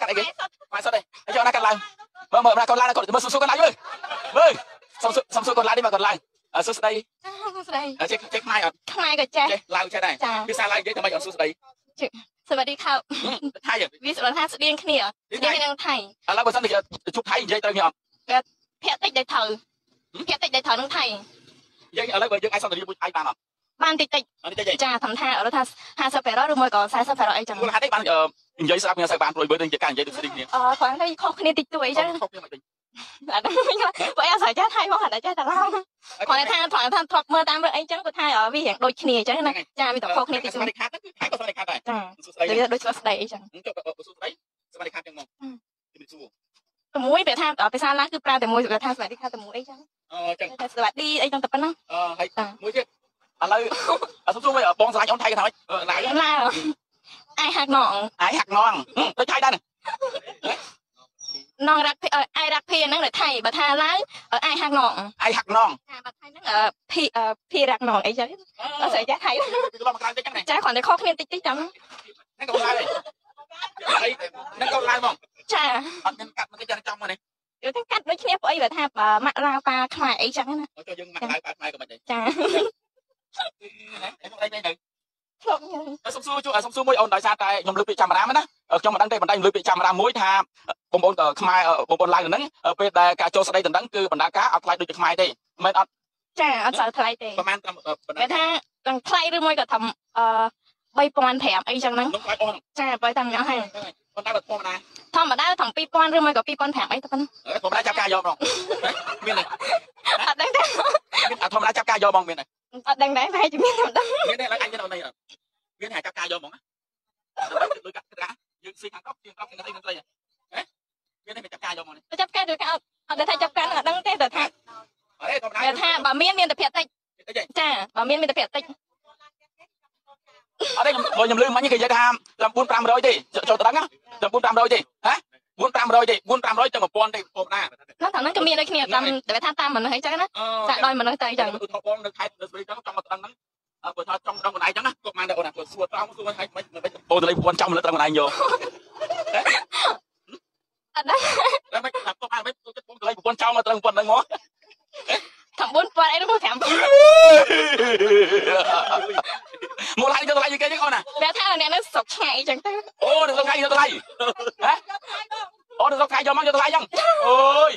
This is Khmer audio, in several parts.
កាត់អីគេមកសុទ្ធទេអញ្ចឹងណាកាត់ឡើងមើលមើលណាកូនឡើងកូនមើលសុំសួរកូនឡើងមើលមើលសុំសួរសុំសួរកូនឡើងនេះមកកូនឡើងអឺសួស្ដី ចាស្ដី ចេះចេះខ្មែរអត់ ខ្មែរក៏ចេះ ចេះឡើងចេះដែរ ចា ភាសាឡើងនិយាយតែមិនអត់សួស្ដី សวัสดีครับ ថៃឥ វាស្រួលថាស្តៀងគ្នាស្តៀងនឹងថៃ ឡូវបើសិនជាជួបថៃនិយាយត្រូវគ្នាអត់ ភាគតិចដែលត្រូវភាគតិចដែលត្រូវនឹងថៃ យើងឥឡូវបើយើងអាចសន្ទនាមួយថៃបានអត់ បានតិចតិច អត់តិចទេ ចាធំថាអត់ថា50%ឬមួយក៏40%អីចឹង មូលហេតុអីបាន និយាយស្ដាប់គ្នាសូវបានព្រួយបើទៅជាការនិយាយដូចស្ដីគ្នាអឺគ្រាន់តែខុសគ្នាតិចតួចអីចឹងខុសគ្នាមិនដឹងអាហ្នឹងវិញបើអត់ស្អាតចេះថៃមកអត់ចេះតែឡងគាត់ថាគាត់ថាធ្លាប់មើលតាមរឿងអីចឹងគាត់ថាវារៀងដូចគ្នាអញ្ចឹងណាចាវាតែខុសគ្នាតិចសតួមាចធិខាតគឺថៃក៏សមាធិខាតដែរចាសួស្ដីវាដូចស្វាស្ដីអីចឹងចុះសួស្ដីសមាធិខាតចឹងមកជំរាបសួរតែមួយវាថាភាសាឡាវគឺប្រើតែមួយវាថាស្វាស្ដីថាតែមួយអីចឹងអឺចឹងតែស្វាស្ដីអីចឹងតែប៉ុណ្ណឹងអឺហើយមួយទៀតឥឡូវអត់សុំសួរវិញបងស្រឡាញ់អូនថៃគេថាម៉េចឡាយឡា វអាយហាក់នងអាយហាក់នងដូចថៃដែរនងរកអាយរកភីហ្នឹងនៅថៃបើថាឡាវអាយហាក់នងអាយហាក់នងចាបើថៃហ្នឹងភីភីរកនងអីចឹងអត់ស្អីចាថៃគឺឡំក្រៅតិចចឹងណាចាគ្រាន់តែខុសគ្នាតិចតិចចាំហ្នឹងក៏ឡាយដែរហើយហ្នឹងក៏ឡាយមកចាអត់មានកាត់មកគេចាំចំមកនេះយល់ថាកាត់ដូចគ្នាព្រោះអីបើថាម៉ាក់ឡាវប៉ាខ្មែរអីចឹងណាចុះយើងមកឡាយបាត់ខ្មែរក៏មិនដែរចាណាអីនោះអីទៅធ្លាប់ សុំសួរជួយសុំសួរមួយអូនដោយសារតែខ្ញុំលើកពាក្យចាំរាមណាខ្ញុំមិនដឹងទេបណ្ដៃលើកពាក្យចាំរាមមួយថាបងប្អូនខ្មែរបងប្អូនឡើងហ្នឹងពេលដែលការចូលស្ដីដណ្ដឹងគឺបណ្ដាការអត់ខ្លាចដូចជាខ្មែរទេមិនអត់ចាអត់សូវថ្លៃទេប្រហែលត្រឹមបណ្គេដាថាទាំងថ្លៃឬមួយក៏ធំអឺ3500អីចឹងហ្នឹងនោះខ្លាចអូនចាបើតាមញ៉ាំហើយបណ្ដាបើធម្មតាធម្មតាធំ2000ឬមួយក៏2500អីទៅប៉ុណ្ណឹងធម្មតាចាប់ការយកបងមានទេអត់ដឹងទេមានធម្មតាចាប់ការយកបងមានទេអត់ដឹងដែរតែជំនាញខ្ញុំដឹងមានទេឡើយអញមានអូននេះមានតែចាប់ការយកហ្មងណាដូចកាត់ក្រាយើងស៊ីខាងក្រោកស៊ីខាងក្រោកស៊ីខាងស្អីខាងស្អីហ៎មានតែចាប់ការយកហ្មងនេះ ចាប់ការឬក៏អត់អត់ដឹងថាចាប់ការអត់ដឹងទេតែថា អរេធម្មតា គេថាបើមានមានតែភាគតិច តិចទេ ចាបើមានមានតែភាគតិច អត់ទេ ខ្ញុំខ្ញុំលឺមិញគេនិយាយថា4500ទេចូលត្រង់ណា4500ទេហ៎4500ទេ4500ទៅ1000ទេធម្មតានោះថាហ្នឹងក៏មានដូចគ្នាតាមតែថាតាមមនុស្សអីចឹងណាចាក់ដោយមនុស្សទៅអញ្ចឹងគឺថតបងនៅខេត្តនៅស្រីចឹងចង់មកត្រង់ហ្នឹងអើបើថាចង់ត្រង់ខ្លួនឯងចឹងណាគាត់មកតែអូនណាគាត់សួរត្រង់សួរឲ្យមិនមិនអូនទៅលេប្រព័ន្ធចំលើត្រង់ខ្លួនឯងយក អត់ដឹង តែមិនថាគាត់ឲ្យមិនគាត់បងទៅលេប្រព័ន្ធចំមកត្រង់ប៉ុណ្្នឹងមក ថា4000អីឬមួយ5000 មូលហេតុយកតម្លៃគេចឹងអូនណា វាថាអ្នកនៅស្រុកឆ្ងាយអីចឹងទៅ អូនឹងសុខកាយយកតម្លៃហ៎អូនឹងសុខកាយយកមកយកតម្លៃចឹងអូយ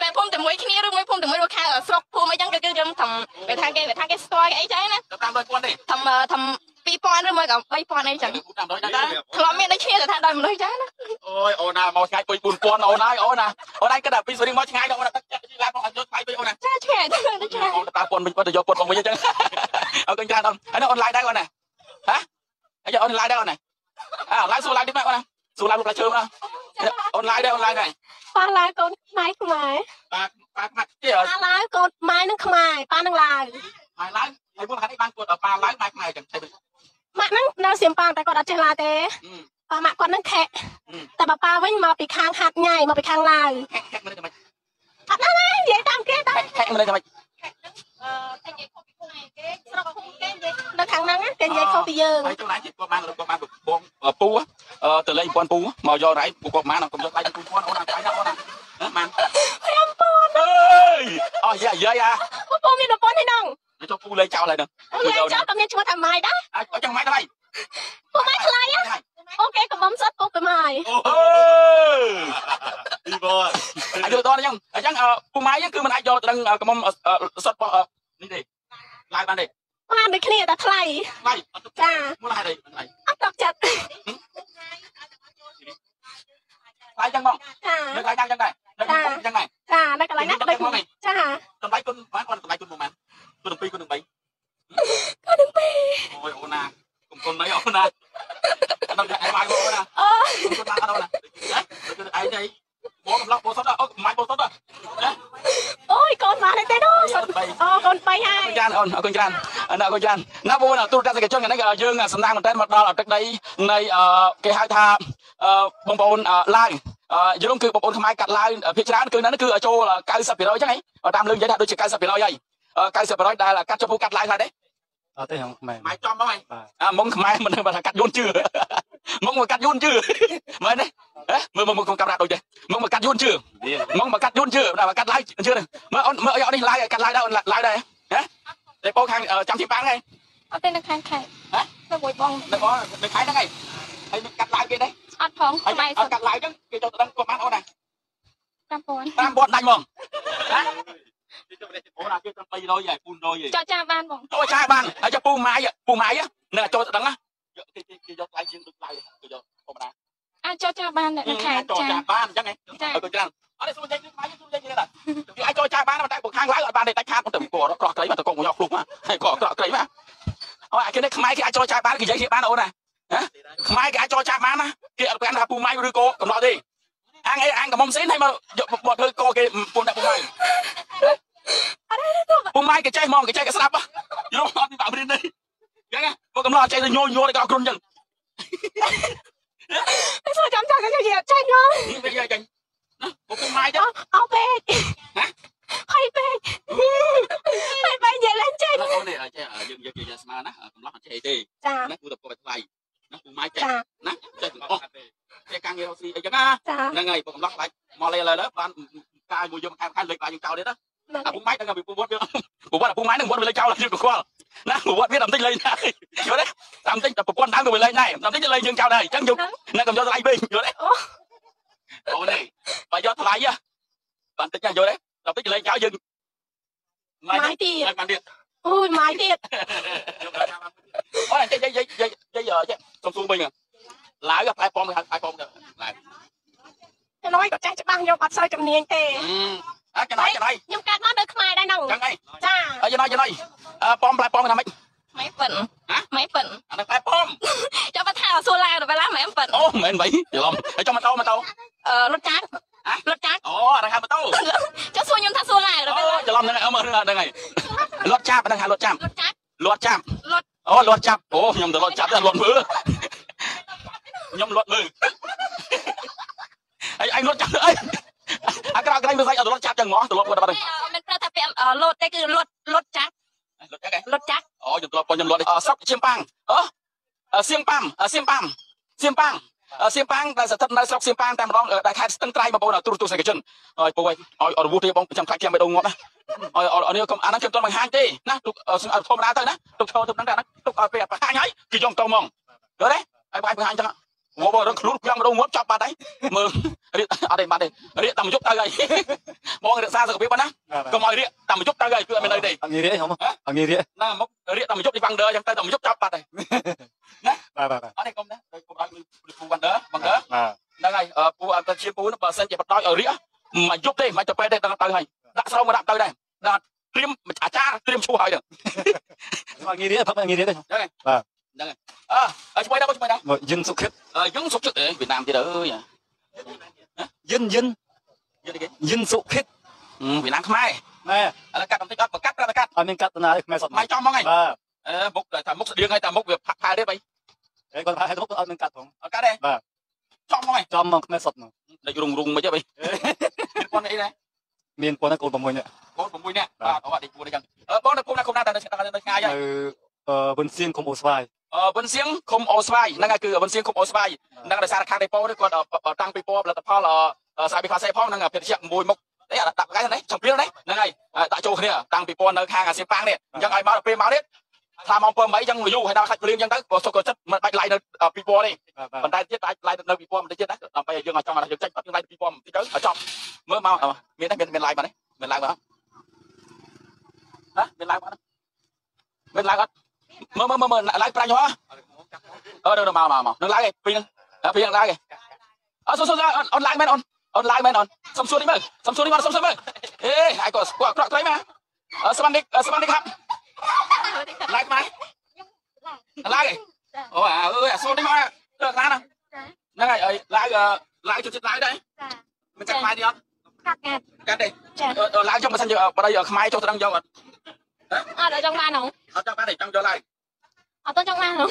តែភូមិតែមួយគ្នាឬមួយភូមិតែមួយឬខែស្រុកភូមិអីចឹងគឺគឺ យើងធំវាថាគេវាថាគេស្គាល់គេអីចឹងណាទៅតាមដល់1000ទេធំធំ2000ឬមួយក៏3000អីចឹង500ដែរធ្លាប់មានដូចគ្នាតែថាដោយមនុស្សចឹងណាអូយអូនណាមកឆ្ងាយពុយ4000អូនហើយអូនណាអូនឯងគិតថាពីសុរិងមកឆ្ងាយដល់អូនទឹកចិត្តជីឡាមកអត់យកថ្លៃពេកអូនណាចាឆ្ងាយទៅដូចឆ្ងាយអូនតាប៉ុនវិញគាត់ទៅយកប៉ុនមកវិញអញ្ចឹងអរគុណច្រើនអូនហើយអូនឡាយដែរអូនណាហ៎អីអូនឡាយដែរអូនណាអើឡាយសួរឡាយទៀតម៉ែអូនណាសួរឡាយលោកឡាជើងណាអូនឡាយដែរអូនឡាយដែរប៉ាឡាវកូនខ្មែរខ្មែរប៉ាប៉ាម៉ាក់ទេអត់ប៉ាឡាវកូនខ្មែរ នឹងខ្មែរប៉ានឹងឡាវហើយឡាយហើយមុនខាងនេះបានគាត់ប៉ាឡាយម៉ែខ្មែរអញ្ចឹងតែម៉ាក់ហ្នឹងនៅសៀមប៉ាងតែគាត់អត់ចេះឡាវទេប៉ាម៉ាក់គាត់នឹងខេតែប៉ាប៉ាវិញមកពីខាងហាត់ញ៉ៃមកពីខាងឡាវហែកហែកមិនទេមិនអត់ដឹងទេនិយាយតាមគេទៅហែកមិនទេមិនអឺតែនិយាយខុសពីខ្មែរគេស្រុកភូមិគេនិយាយនៅខាងហ្នឹងគេនិយាយខុសពីយើងហើយចូលឡាយគាត់បានគាត់បានបងពូទៅលេង1000ពូមកយករ៉ៃពូគាត់បានខ្ញុំយកឡាយ2000អូនណាចាយណាអូនណាបាន5000អើយអ ស់យាយយាយអាពពមានប្រពន្ធហើយហ្នឹងចុះពូលេងចោលហើយហ្នឹងនិយាយចោលក៏មានឈ្មោះថាម៉ៃដែរអាចចង់ម៉ៃទៅហើយពូម៉ៃខ្លាយអូខេកំបំសុតពូទៅម៉ៃអូពីបងអាចយកដល់អញ្ចឹងអញ្ចឹងពូម៉ៃគឺមិនអាចយកទៅនឹងកំមុំសុតនេះទេឡាយបានទេបានដូចគ្នាតែថ្លៃឡាយអត់ចាមូលហេតុអីឡាយអត់តកចិត្តឡាយចឹងមកចានៅឡាយចឹងដែរនៅចឹងដែរ ចានៅកន្លែងណាដូចចាតម្លៃគុណបានគាត់តម្លៃគុណប្រហែលគុណ2គុណ3គាត់នឹងពីអូយអូណាគុំគុណអីអូណាអត់ដល់ឯងមកអូណាអូគុណបានអត់អូណាគឺឯងនេះបងកំឡោះបងសុតអូម៉ៃបងសុតអូយកូនបានទេនោះសុតអូកូន3ហើអរយគុណច្រើនអូនអរគុណច្រើនអរគុណច្រើនណាបងទូរទស្សនិកជនហ្នឹងយើងសំណាងមែនតើមកដល់ទឹកដីនៃគេហៅថាបងប្អូនឡាយ យល់គឺបងប្អូនខ្មែរកាត់ឡាយភាគច្រើនគឺហ្នឹងគឺចូល90%អញ្ចឹងហ៎តាមលើនិយាយថាដូចជា90%ហើយ90%ដែលកាត់ចុះពូកាត់ឡាយខ្លះទេអត់ទេខ្ញុំខ្មែរម៉ៃចំមកហ៎មុំខ្មែរមិនថាកាត់យួនជឿមកមកកាត់យួនជឿមើលនេះហ៎មើលមើលមកកាមេរ៉ាដូចទេមកមកកាត់យួនជឿមកមកកាត់យួនជឿដល់កាត់ឡាយជឿមើលអូនមើលយកនេះឡាយកាត់ឡាយដែរអូនឡាយដែរហ៎តែពោខាងចាំទីប៉ាំងហ្នឹងអត់ទេនៅខាងខេត្តទៅមួយបងនៅបងនៅខែហ្នឹងហើយហើយកាត់ឡាយគេដែរ អត់ផងហើយថ្លៃអសុត់ទ្ធកាត់ឡាយចឹងគេចូលទៅដឹងគាត់បានអូនណា5000តាមបាត់ដាច់ហ្មងហ៎អូនអាគេទៅ300ហើយ400ហើយចោះចាបានបងចូលចាបានហើយចុះពូម៉ាយពូម៉ាយនឹងចូលទៅដឹងណាយកគេគេយកថ្លៃជាងដូចថ្លៃគេយកធម្មតាអាចចោះចាបាននៅខេត្តចូលចាចាបានអញ្ចឹងហ៎ចាហើយក៏ច្រើនអត់ទេសួរចេញគឺម៉ាយសួរចេញនេះណាវាអាចចូលចាបានតែបើខាងឡើងអត់បានទេដាច់ខាតទៅគាត់ក្រោះត្រីមកទៅកងយកខ្លួនមកហើយក៏ក្រោះត្រីមកអូអាគេនេះខ្មែរគេអាចចូលចាបានគេនិយាយគេបានអូនណាហ៎ខ្មែរគេអាចចូលចាបានណា គេអត់បានថាពូម៉ាយឬក៏កំណត់ទេអាងអីអាងកំមុំស៊ីនឲ្យមកយកបត់ធ្វើកគេពូនដាក់ពូម៉ាយពូម៉ាយគេចេះហ្មងគេចេះគេស្ដាប់យល់អត់ពីបាក់ព្រៀនទេចឹងណាបើកំណត់ចេះទៅញយញយទៅក្រោះគ្រុនចឹងសួរចាំចាំចាំនិយាយចាញ់ងនេះវាយ៉ាងណាបើពូម៉ាយចឹងអោពេកហ៎ហើយពេកហើយពេកនិយាយឡើងចាញ់អូននេះចេះយើងយើងយើងស្មានណាកំឡោះអត់ចេះទេចាណាគូទៅពុកថ្លៃណាពូម៉ាយចេះចាណាចេះទាំង អស់ចេះកាំងងាររកស៊ីអីចឹងណាចាហ្នឹងហើយពុកកំឡោះខ្លាច់មកលេលើបានកាយមួយយកខាងខាងលេខបាយយើងចោលទៀតណាអាពូម៉ាយដល់ពីពូវត្តវាពូវត្តពូម៉ាយនឹងវត្តវាលេខចោលយើងក៏ខ្វល់ណាពូវត្តវាតាមតិចលេខដែរយល់ទេតាមតិចប្រព័ន្ធដើមក៏វាលេខដែរតាមតិចលេខយើងចោលដែរអញ្ចឹងយកណាកុំយកថ្លៃវិញយល់ទេអូនេះបើយកថ្លៃបានតិចណាយល់ទេតាមតិចលេខចោលយើងម៉ាយទៀតលេខបានទៀតអូយម៉ាយទៀតអូយចេះចេះចេះចេះចេះចេះសុំសួរវិញ ឡាវផ្លែប៉មហៅផ្លែប៉មទៅឡាវចំណុយក៏ចេះច្បាស់ខ្ញុំអត់សូវជំនាញទេអាចចំណៃចំណៃខ្ញុំកាត់មកនៅខ្មែរដែរហ្នឹងចឹងហីចាហើយចំណៃចំណៃអឺប៉មផ្លែប៉មថាម៉េចម៉េប៉ិនម៉េប៉ិនអានេះផ្លែប៉មចុះបើថាសួរឡើងទៅឡាម៉េប៉ិនអូមិនមែនច្រឡំហើយចុះម៉ូតូម៉ូតូអឺរត់ចាក់រត់ចាក់អូអានេះហៅម៉ូតូចុះសួរខ្ញុំថាសួរឡើងទៅអូច្រឡំហ្នឹងអឺមើលហ្នឹងហើយលត់ចាប់ហ្នឹងហៅលត់ចាប់រត់ចាក់លត់ចាប់លត់អូលត់ចាប់អូខ្ញុំទៅលត់ចាប់ទៅលត់មើល ខ្ញុំលត់មើលអីអញលត់ចាប់អីអាក្រៅក្រៃមិនស្អីអត់លត់ចាប់ចឹងហ្មងទៅលត់គាត់បាត់មិនប្រាប់ថាពាក់លត់ទេគឺលត់លត់ចាក់លត់ចឹងហ៎លត់ចាក់អូខ្ញុំធ្លាប់ខ្ញុំលត់អស្រុកសៀមប៉ាំងអសៀមប៉ាំសៀមប៉ាំសៀមប៉ាំងសៀមប៉ាំងដែលស្ថិតនៅស្រុកសៀមប៉ាំងតែម្ដងដែលខេត្តស្ទឹងត្រែងបងប្អូនទូរទស្សនិកជនឲ្យពូឲ្យឲ្យរវស់ទេបងចាំខ្លាចខ្ញុំមិនដងងាប់ណាឲ្យឲ្យនេះកុំអាហ្នឹងខ្ញុំមិនបង្ហាញទេណាទុកធម្មតាទៅណាទុកឈរទៅហ្នឹងតែហ្នឹងទុកឲ្យពេលបង្ហាញហើយគេយកទៅហ្មងយល់ទេឲ្យបាយបង្ហាញចឹង ងប់រឹងខ្លួនខ្ញុំម្ដងងាប់ចាប់បាត់ហើយមើលរៀកអត់ទេបាត់ទេរៀកតាមយុគទៅហើយបងរក្សាសុខភាពណាកុំឲ្យរៀកតាមយុគទៅហើយគឺអត់មានអីទេអត់ងាយរៀខ្ញុំអត់ងាយរៀណាមករៀកតាមយុគទីវ៉ាងដឺចឹងទៅតាមយុគចាប់បាត់ហើយបាទបាទបាទអត់ទេកុំណាទៅកុំឲ្យពូវ៉ាន់ដឺវ៉ាងដឺបាទហ្នឹងហើយពូអត់ទៅជាពូនោះបើសិនជាបដ ாய் ឲ្យរៀកមកយប់ទេមិនទៅពេលទេដល់ទៅហើយដាក់ស្រោមមកដាក់ទៅដែរដាក់ត្រៀមអាចារ្យត្រៀមឈ្មោះហើយហ្នឹងអត់ងាយរៀផឹកអត់ងាយរៀទេអើជួយ ដល់ជួយដល់មកយិនសុខិតអឺយើងសុកជឹកអេវៀតណាមទៀតអើយយិនយិនយល់ទេគេយិនសុខិតវៀតណាមខ្មែរណែឥឡូវកាត់បន្តិចអត់បើកាត់ប្រាប់តែកាត់អត់មានកាត់តាណាខ្មែរសតមិនចំហ្មងហើយបាទអឺមុខតែមុខស្តៀងហើយតែមុខវាផាក់ផែទេបីអេគាត់ថាហេតុមុខអត់មានកាត់ផងអត់កាត់ទេចំហ្មងហើយចំមកខ្មែរសតនោះដេករុងរុងមិនទេបីគាត់អីដែរមានប៉ុណ្ណាកូន6នាក់កូន6នាក់បាទអូអត់ដេក4អញ្ចឹងអឺបងនៅភូមិណាឃុំណាតែនៅឆ្ងាយនៅឆ្ងាយហើយនៅអឺវិនសៀងគុំអូស្វាយអឺ វិនសៀងឃុំអូស្វាយហ្នឹងហើយគឺវិនសៀងឃុំអូស្វាយហ្នឹងដោយសារខាងដេប៉ូនេះគាត់តាំងពីពណ៌ផលិតផលសាយប៊ីខ្លាសេផងហ្នឹងភេទជ្ជៈមួយមុខអីដាក់កែនេះចំពីនេះហ្នឹងហើយដាក់ចូលគ្នាតាំងពីពណ៌នៅខាងអាសៀមប៉ាំងនេះអញ្ចឹងឲ្យមកពេលមកនេះថាមក7 8អញ្ចឹងយូរហើយដល់ខាច់ព្រៀងអញ្ចឹងទៅក៏សុខចិត្តមិនបាច់ឡាយនៅពីពណ៌នេះបាទបាទប៉ុន្តែទៀតអាចឡាយនៅពីពណ៌បន្តិចទៀតណាដើម្បីឲ្យយើងឲ្យចង់ឲ្យយើងចេញបាត់យើងឡាយពីពណ៌បន្តិចទៅឲ្យចប់មើលមកមានទេមានមានឡាយបាត់ទេមានឡាយបាត់ហ៎មានឡាយបាត់មានឡាយអត់ មើលមើលមើលឡាយប្រាញ់ហ៎ អឺទៅមកមកមកនឹងឡើងឯងពីនឹងពីនឹងឡើងឯងអត់សុំសុំអនឡាញមែនអនអនឡាញមែនអនសុំសួរនេះមើលសុំសួរនេះមកសុំសួរមើលអេអាយក៏ស្គាល់ក្រក់ត្រីមកអឺស្មាននេះស្មាននេះครับឡើងមកឡើងឯងអូអើអើសួរនេះមកទៅខ្លាំងណាហ្នឹងហើយឡើងឡើងជួយចិត្តឡើងដែរមិនចាក់ខ្មែរទេអត់ កាត់កាត់ កាត់ទេ ចា ឡើងចុះមិនសិនយកបដិខ្មែរចុះទៅដឹងយកអត់ អត់ដល់ចង់បានហ៎ អត់ចង់បានទេចង់យកឡើង អត់ទៅចង់បានហ៎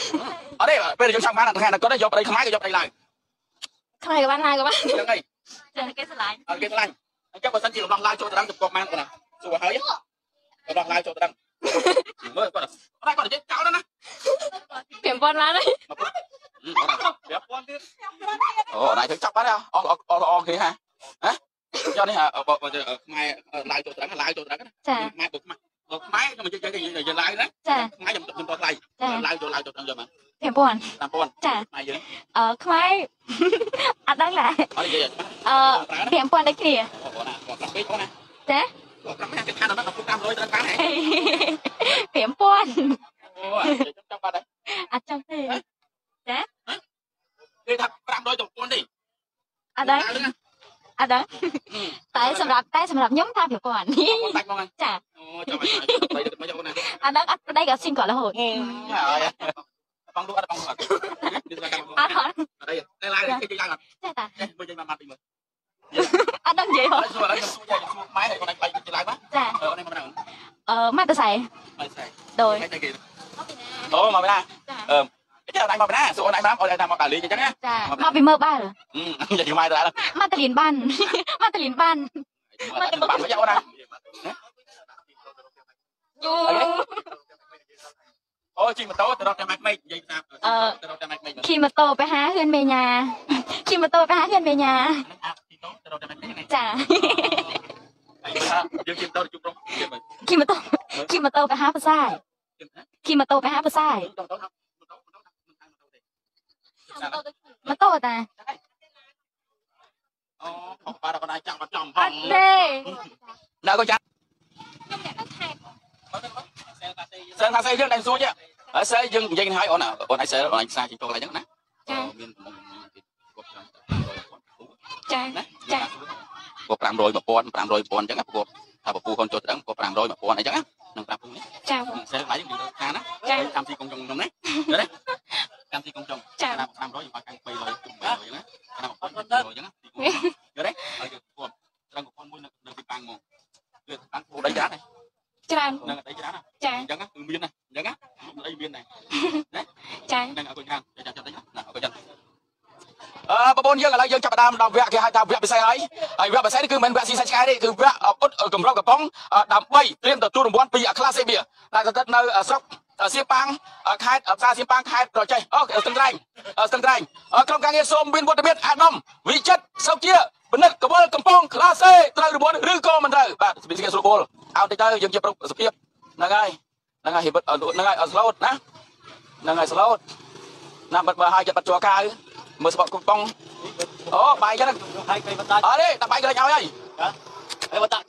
អត់ទេពេលយើងចង់បានថ្ងៃណាគាត់យកបដិខ្មែរក៏យកបដិឡើងខ្មែរក៏បានឡាយក៏បានអញ្ចឹងហីចាគេស្រឡាញ់អត់គេឆ្លាញ់អញ្ចឹងបើសិនជាកំឡោះឡាយចូលទៅដឹងទៅកប់ម៉ានគាត់ណាសួរហើយកំឡោះឡាយចូលទៅដឹងមើលគាត់អត់គាត់និយាយចោលណា5000ឡានហើយ Đẹp con ទៀតអូអត់អាចចាប់បានទេអស់អស់អស់អស់គេហ่าហ៎យកនេះបើខ្មែរឡាយចូលត្រឹងឡាយចូលត្រឹងណាចាខ្មែរបុកខ្មែរ បុកខ្មែរខ្ញុំនិយាយយើងឡាយណាចាខ្មែរខ្ញុំខ្ញុំតថ្លៃចាឡាយចូលឡាយចូលត្រឹងយកមក5000 5000ចាខ្មែរយើងអឺខ្មែរអត់ដឹងដែរអត់និយាយអឺ5000ដូចគ្នាអូណាគាត់ប្រាប់ពេកអូណាចាគាត់ប្រាប់ថាគេខានដល់ដល់500ត្រឹងបានហ៎5000អូខ្ញុំចង់បាត់ហើយអត់ចាំទេគេថា500ទៅ1000ទេអត់ដឹង អត់ដឹងតែសម្រាប់តែសម្រាប់ខ្ញុំថា5000ដាច់មកហ្នឹងចាអូចាំបាច់បាយទៅមកយកណាអត់ដឹងអត់ប្តីក៏ស៊ីងគាត់រហូតហើយបងលក់អត់បងលក់អត់គឺថាកម្មអត់អត់អីតែឡាយគេយ៉ាងអត់ចាតាចេះមើលចេញមកម៉ាត់ទីមើលអត់ដឹងនិយាយហ៎ហើយសួរឥឡូវខ្ញុំសួរចាខ្ញុំសួរខ្មែរហើយគាត់ឲ្យបាយគេឡើងមកចាអឺនេះមកដល់អឺមកទៅស្អីហើយស្អីដោយតែគេអូមកពីណាចាអឺ ទេអត់ឯងមកពីណាសួរអូនឯងមកអូនឯងតាមមកកាលីអញ្ចឹងណាចាមកពីមើលបែរនិយាយម៉ែទៅដល់មកតលៀនបានមកតលៀនបានមកទៅបានយកអូនណាយូអូជិះម៉ូតូទៅរកតែម៉ែក្មេកនិយាយតាមទៅរកតែម៉ែក្មេកជិះម៉ូតូទៅហៅហ៊ឿនមេញ៉ាជិះម៉ូតូទៅហៅហ៊ឿនមេញ៉ាចាយើងជិះម៉ូតូជួបក្រុមជិះម៉ូតូជិះម៉ូតូទៅហៅភាសាជិះម៉ូតូទៅហៅភាសា ម៉ូតូទេម៉ូតូតាអូខំបាត់គាត់អាចចាំបាត់ចំហអងត់ទេដល់ក៏ចាំខ្ញុំអ្នកនៅខេត្តសិនថាស្អីយើងតែសួរចេះហើយស្អីយើងនិយាយឲ្យអូនអូនឯងសិលអូនឯងផ្សារជិះចូលកន្លែងហ្នឹងណាមានគាត់ចាំចាណាចាគាត់500 1000 500 1000អញ្ចឹងណាគាត់ថាពពូកូនចូលត្រឹងគាត់500 1000អីចឹងណានឹងប្រាប់ពូនេះចាសិលបាយយើងទៅខាងណាចាតាមទីកងចុងខ្ញុំណាយល់ទេ តាមទីកងចុងចាណា500យើងបាច់កាំង300 300អញ្ចឹងណាណា1000 300អញ្ចឹងណាទីកងយល់ទេហើយយើងគាត់ត្រឹងគាត់មួយនៅនៅទីប៉ាំងមកគឺតាំងពូដីច្រើនច្រើននឹងដីច្រើនចាអញ្ចឹងគឺមានណាអញ្ចឹងណាដីមានដែរចានឹងអរគុណខាងចាំចាំតិចណាអរគុណចាំអឺបងប្អូនយើងឥឡូវយើងចាប់ផ្ដើមដល់វគ្គគេហៅថាវគ្គពិសេសហើយហើយវគ្គពិសេសនេះគឺមិនមែនវគ្គស៊ីសាច់ឆ្កែទេគឺវគ្គអពុតកម្រកំប៉ុងដើម្បីត្រៀមទទួលរង្វាន់ពីក្លាសេបៀដែលស្ថិតនៅស្រុកសៀមប៉ាង ខេត្តផ្សារសៀមប៉ាងខេត្តក្រចេះអូស្ទឹងត្រែងស្ទឹងត្រែងក្រុមការងារសូមមានវត្តមានអាដាមវិចិត្រសុកជាបនិតកវលកំប៉ុងក្លាសេត្រូវរង្វាន់ឬក៏មិនត្រូវបាទវិទ្យាស្រួលពលឲ្យតិចទៅយើងជាប្រុសសភាពហ្នឹងហើយហ្នឹងហើយហេបហ្នឹងហើយស្លូតណាហ្នឹងហើយស្លូតណាបាត់បើហើយចិត្តបាត់ជួកៅមើលស្បកគុំប៉ុងអូបាយចឹង Hai cây bắt tay អត់ទេតែបាយក៏លេចឲ្យហើយ Ê bắt tay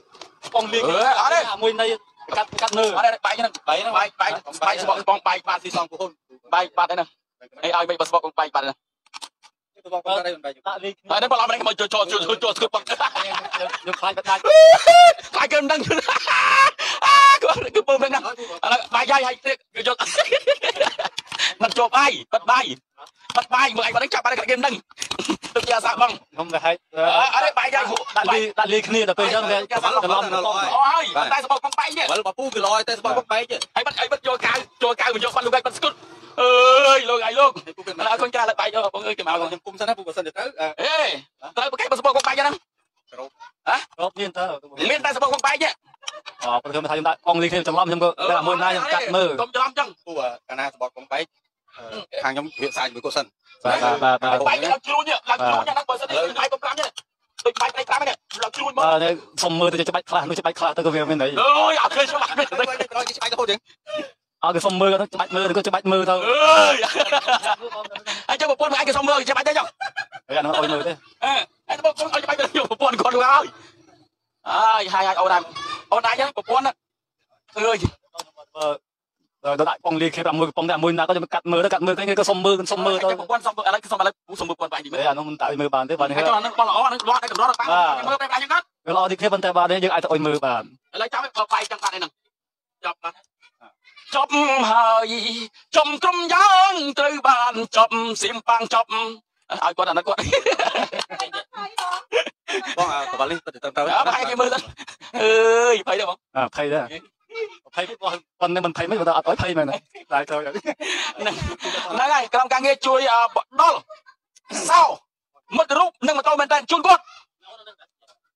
Con liền Ừ, ở đây. Mùi này Cắt cắt nơ អត់ទេ បាយចឹងបាយហ្នឹងបាយបាយបាយស្បកគុំប៉ុងបាយបាត់ស៊ីសងពូនបាយបាត់ហ្នឹងអីឲ្យបាយបើស្បកគុំបាយបាត់ហ្នឹង Tạ đi ហើយនេះបើឡំនេះមកចូលចូលចូលចូលស្គឹបប៉ុង Nhưng khai bắt tay បាយគឺមិនដឹងអាគាត់គឺពើមិនដឹងឥឡូវបាយយាយឲ្យទៀតយក មិនចូលបាយបាត់បាយបាត់បាយមើលឯងបាត់នេះចាប់បាយគេមិនដឹងទឹកជាសាបង Không phải hay អត់ទេបាយយាយ Tạ đi Tạ đi kia là bây giờ Cái cái lon nó con អូហើយតែស្បកគុំបាយនេះបើបើពូវាលយតែស្បោះពុកបែកទេហើយបាត់ហើយបាត់ចូលកៅចូលកៅមកយកបាត់លោកឯងបាត់ស្គុតអើយលោកឯងលោកពូវាឥឡូវកូនចាស់លើបាយយកបងអើយគេមកខ្ញុំគុំសិនណាពូបើសិនទៅអឺអេត្រូវប្រកែកបាត់ស្បកគុំបាយចឹង Rốt nhiên thơ មានតែស្បកគុំបាយទេ Ờ Tôi thấy chúng ta Con liền kia chẳng lắm Chúng tôi Đây là mùi này Chúng cắt mơ កុំច្រឡំចឹងពូកាលណាស្បោះពុកបែក ខាងខ្ញុំវាសាច់មួយកុសិន Và và và và បាយឡើងជ្រួញឡើងជ្រួញហ្នឹងបើសិនជាបាយបំ5ទេដូចបាយត្រី5ហ្នឹងឡើងជ្រួញមក Ờ Xong mơ tôi cho bạch khá Tôi cho bạch khá Tôi có việc bên đấy អើយអត់ឃើញច្បាស់ទេក្រោយគេច្បាច់ទៅហូតចឹង Ờ cái xong mơ Tôi cho bạch mơ Tôi cho bạch mơ thôi អើយហើយចាំប្រពន្ធឯងក៏សុំមើលចាំបាច់ទេចុះ Đấy là nó ôi mơ thế អើហើយប្រពន្ធឲ្យចាំបាច់ទៅយកប្រពន្ធគាត់ទៅហើយហើយហើយអូនឯងអូនឯងហ្នឹងប្រពន្ធអើយ Ờ Rồi tôi đại con liền kia là mơ Con này mơ nào Có cho cắt mơ Đó cắt mơ Cái cái xong mơ Xong mơ ទៅ thôi ប្រពន្ធសុំឥឡូវសុំឥឡូវពូសុំមើលប្រពន្ធបាយទីមើល Đấy là nó tạo mơ bàn thế Và ហើយចុះអានឹងបងល្អអានឹងលាត់តែកម្រត់តាមមើលតែបាយចឹងគាត់ cái lo thì kia vấn đề bà đấy nhưng ai tôi mơ bà ឥឡូវចាំឲ្យបាយចឹងបាត់ឯហ្នឹងចប់បាត់ចប់ហើយចំក្រុមយ៉ាងត្រូវបានចប់សៀមប៉ាងចប់ឲ្យគាត់អានោះគាត់បងកបាល់នេះទៅទៅទៅអើបាយគេមើលទៅអើយ បាយទៅបង à thầy đấy thầy biết con con này mình thầy mấy người ta nói thầy này này lại thôi ហ្នឹងហើយក្រុមការងារជួយបដលសោមិត្តរូបនិងម៉ូតូមែនតើជូនគាត់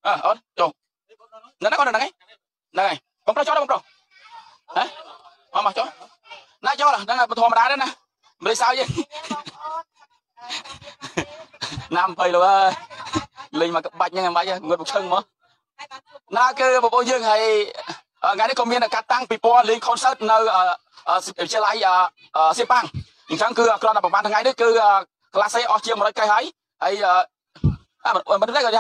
អើអូនចូលហ្នឹងគាត់ហ្នឹងហើយហ្នឹងហើយបងប្រុសចូលដល់បងប្រុសហ៎មកមកចូលណាចូលហ្នឹងហើយធម្មតាទេណាមិនសោយទេណាំ20លោកអើយលេងមកក្បាច់ហ្នឹងមិនបាច់ទេងត់មកឈឹងមកណាគឺបងប្អូនយើងហើយ ថ្ងៃនេះក៏មានការតាំងពិព័រណ៍លេង concert នៅវិទ្យាល័យសៀប៉ាំងអញ្ចឹងគឺគ្រាន់តែប្រហែលថ្ងៃនេះគឺក្លាសេអស់ជាង100កេះហើយហើយអឺមិនមិនទេក៏